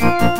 Música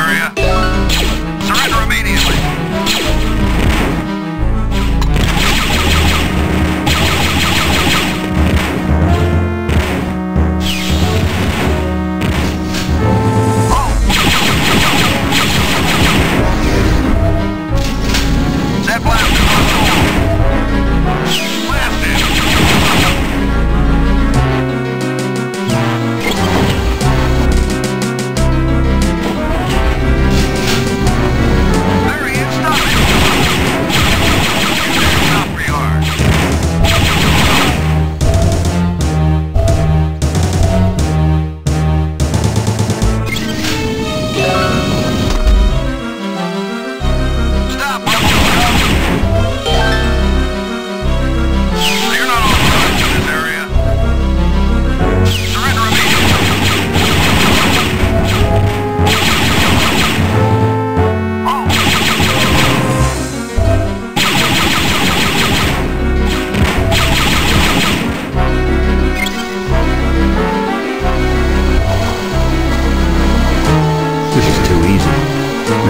area.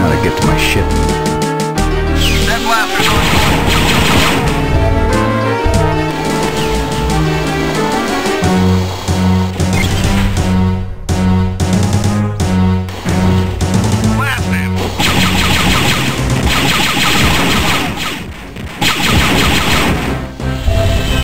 gotta get to my ship.